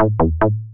Thank